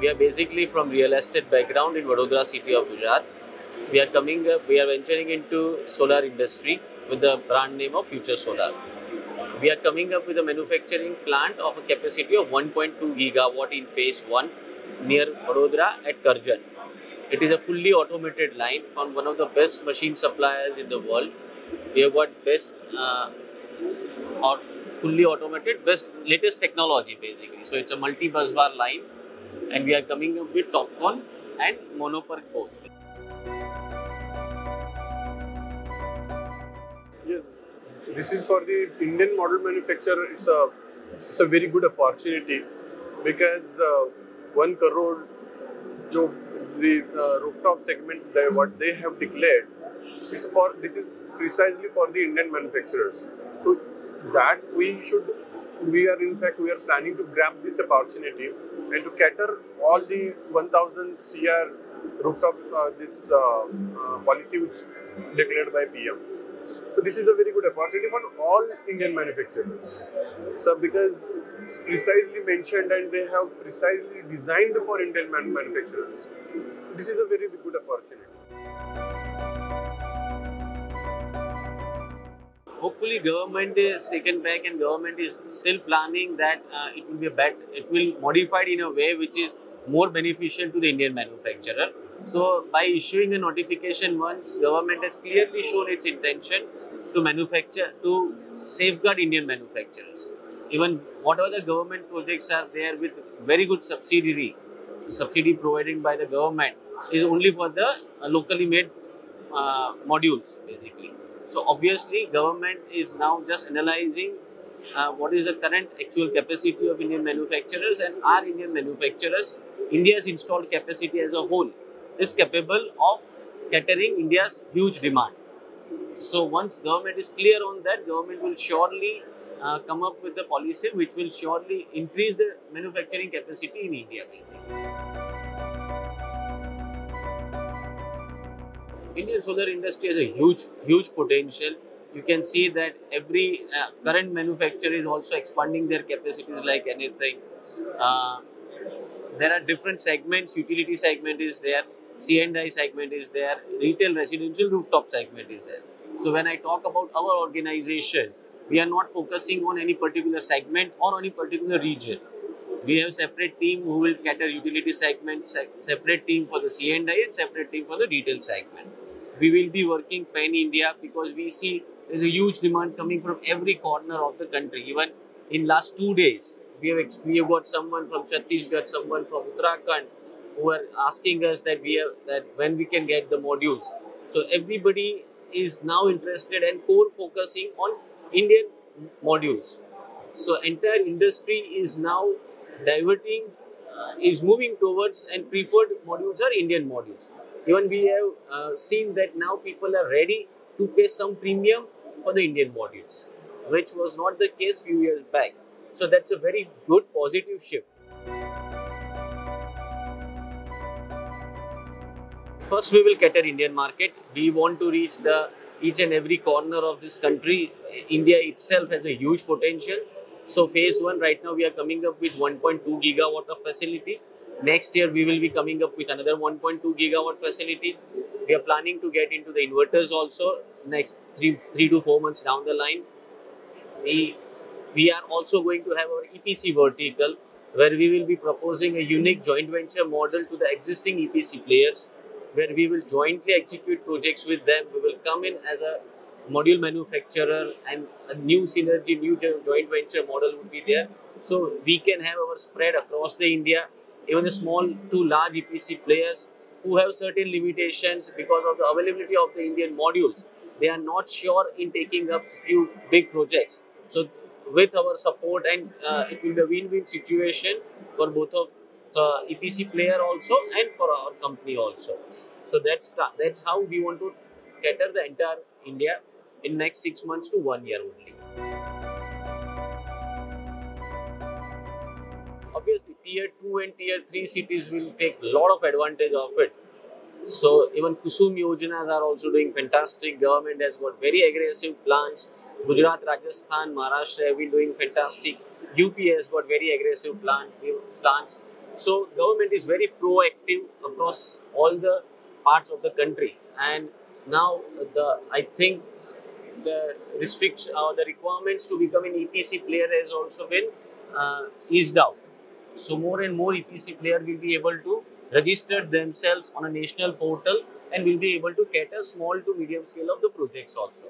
We are basically from real estate background in Vadodara city of Gujarat. We are coming up, we are venturing into solar industry with the brand name of Future Solar. We are coming up with a manufacturing plant of a capacity of 1.2 gigawatt in phase 1 near Vadodara at Karjan. It is a fully automated line from one of the best machine suppliers in the world. We have got best uh, or fully automated, best latest technology basically. So it's a multi-bus bar line, and we are coming up with TopCon and MonoPerc both. Yes, this is for the Indian model manufacturer. It's a it's a very good opportunity because uh, one crore जो the uh, rooftop segment they, what they have declared it's for this is precisely for the Indian manufacturers. So that we should we are in fact we are planning to grab this opportunity and to cater all the 1000 CR rooftop uh, this uh, uh, policy which declared by PM. So this is a very good opportunity for all Indian manufacturers. So because it's precisely mentioned and they have precisely designed for Indian man- manufacturers. This is a very good opportunity. Hopefully, government is taken back and government is still planning that uh, it will be bet, it will modified in a way which is more beneficial to the Indian manufacturer. So, by issuing a notification once, government has clearly shown its intention to manufacture to safeguard Indian manufacturers. Even whatever the government projects are there with very good subsidiary, subsidy provided by the government is only for the uh, locally made uh, modules basically. So obviously, government is now just analyzing uh, what is the current actual capacity of Indian manufacturers and our Indian manufacturers, India's installed capacity as a whole is capable of catering India's huge demand. So once government is clear on that, government will surely uh, come up with a policy which will surely increase the manufacturing capacity in India. Basically. Indian solar industry has a huge, huge potential. You can see that every uh, current manufacturer is also expanding their capacities like anything. Uh, there are different segments. Utility segment is there, C&I segment is there, retail, residential, rooftop segment is there. So when I talk about our organization, we are not focusing on any particular segment or any particular region. We have separate team who will cater utility segment, se- separate team for the C&I and separate team for the retail segment we will be working pan India because we see there's a huge demand coming from every corner of the country. Even in last two days, we have we have got someone from Chhattisgarh, someone from Uttarakhand, who are asking us that we have that when we can get the modules. So everybody is now interested and core focusing on Indian modules. So entire industry is now diverting, uh, is moving towards and preferred modules are Indian modules. Even we have uh, seen that now people are ready to pay some premium for the Indian modules, which was not the case few years back. So that's a very good positive shift. First, we will cater Indian market. We want to reach the each and every corner of this country. India itself has a huge potential. So phase one, right now we are coming up with 1.2 gigawatt of facility. Next year we will be coming up with another 1.2 gigawatt facility. We are planning to get into the inverters also next three three to four months down the line. We we are also going to have our EPC vertical where we will be proposing a unique joint venture model to the existing EPC players where we will jointly execute projects with them. We will come in as a module manufacturer and a new synergy, new joint venture model would be there. So we can have our spread across the India, even the small to large EPC players who have certain limitations because of the availability of the Indian modules. They are not sure in taking up few big projects. So with our support and uh, it will be a win-win situation for both of the EPC player also and for our company also. So that's that's how we want to cater the entire India in next six months to one year only. Obviously, tier two and tier three cities will take a lot of advantage of it. So even Kusum Yojanas are also doing fantastic. Government has got very aggressive plans. Gujarat, Rajasthan, Maharashtra have been doing fantastic. UP has got very aggressive plan, plans. So government is very proactive across all the parts of the country, and now the I think the restriction or the requirements to become an EPC player has also been uh, eased out. So more and more EPC player will be able to register themselves on a national portal and will be able to cater small to medium scale of the projects also.